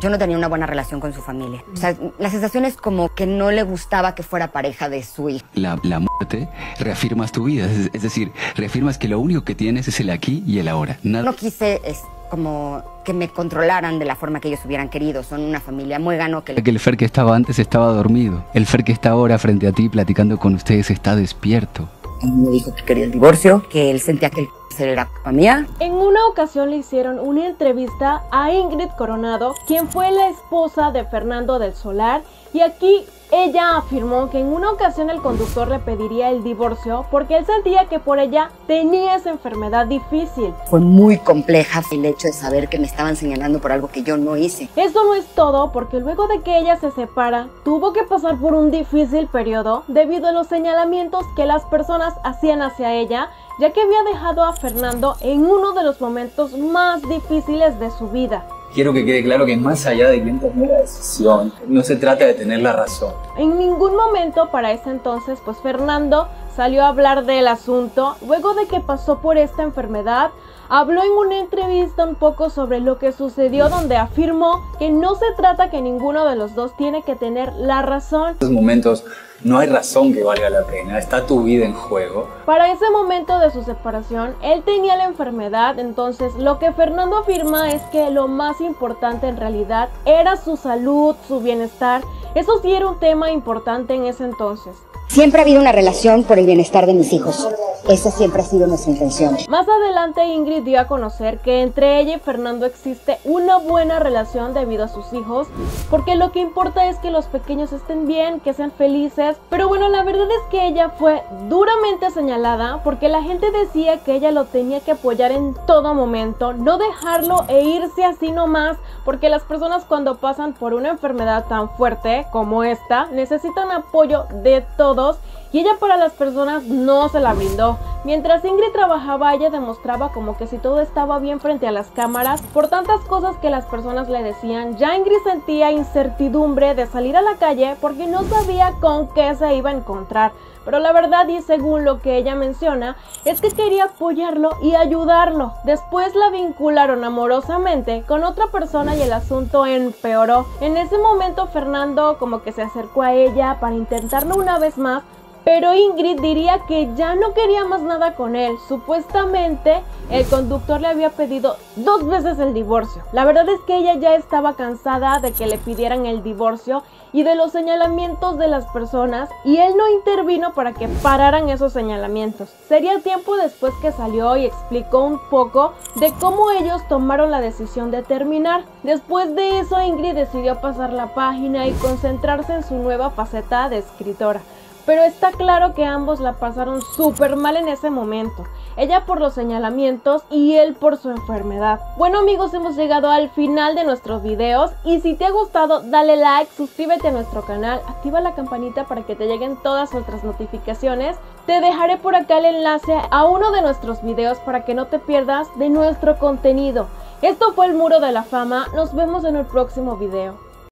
Yo no tenía una buena relación con su familia. O sea, la sensación es como que no le gustaba que fuera pareja de su hijo. La, la muerte reafirmas tu vida, es, es decir, reafirmas que lo único que tienes es el aquí y el ahora. Nada- No quise es, como que me controlaran de la forma que ellos hubieran querido. Son una familia muégano que... Que el Fer que estaba antes estaba dormido. El Fer que está ahora frente a ti platicando con ustedes está despierto. me dijo que quería el divorcio, que él sentía que el En una ocasión le hicieron una entrevista a Ingrid Coronado, quien fue la esposa de Fernando del Solar, y aquí ella afirmó que en una ocasión el conductor le pediría el divorcio porque él sentía que por ella tenía esa enfermedad difícil. Fue muy compleja el hecho de saber que me estaban señalando por algo que yo no hice. Eso no es todo porque luego de que ella se separa, tuvo que pasar por un difícil periodo debido a los señalamientos que las personas hacían hacia ella, ya que había dejado a Fernando en uno de los momentos más difíciles de su vida. Quiero que quede claro que más allá de quién tomó la decisión, no se trata de tener la razón. En ningún momento para ese entonces, pues Fernando salió a hablar del asunto. Luego de que pasó por esta enfermedad, habló en una entrevista un poco sobre lo que sucedió donde afirmó que no se trata que ninguno de los dos tiene que tener la razón. En estos momentos no hay razón que valga la pena, está tu vida en juego. Para ese momento de su separación, él tenía la enfermedad, entonces lo que Fernando afirma es que lo más importante en realidad era su salud, su bienestar. Eso sí era un tema importante en ese entonces. Siempre ha habido una relación por el bienestar de mis hijos. Esa siempre ha sido nuestra intención. Más adelante Ingrid dio a conocer que entre ella y Fernando existe una buena relación debido a sus hijos, porque lo que importa es que los pequeños estén bien, que sean felices, pero bueno, la verdad es que ella fue duramente señalada porque la gente decía que ella lo tenía que apoyar en todo momento, no dejarlo e irse así nomás, porque las personas cuando pasan por una enfermedad tan fuerte como esta necesitan apoyo de todos y ella para las personas no se la brindó. Mientras Ingrid trabajaba, ella demostraba como que si todo estaba bien frente a las cámaras, por tantas cosas que las personas le decían, ya Ingrid sentía incertidumbre de salir a la calle porque no sabía con qué se iba a encontrar. Pero la verdad y según lo que ella menciona, es que quería apoyarlo y ayudarlo. Después la vincularon amorosamente con otra persona y el asunto empeoró. En ese momento Fernando como que se acercó a ella para intentarlo una vez más, pero Ingrid diría que ya no quería más nada con él. Supuestamente el conductor le había pedido dos veces el divorcio. La verdad es que ella ya estaba cansada de que le pidieran el divorcio y de los señalamientos de las personas y él no intervino para que pararan esos señalamientos. Sería tiempo después que salió y explicó un poco de cómo ellos tomaron la decisión de terminar. Después de eso Ingrid decidió pasar la página y concentrarse en su nueva faceta de escritora pero está claro que ambos la pasaron súper mal en ese momento. Ella por los señalamientos y él por su enfermedad. Bueno amigos, hemos llegado al final de nuestros videos y si te ha gustado dale like, suscríbete a nuestro canal, activa la campanita para que te lleguen todas nuestras notificaciones. Te dejaré por acá el enlace a uno de nuestros videos para que no te pierdas de nuestro contenido. Esto fue el Muro de la Fama, nos vemos en el próximo video.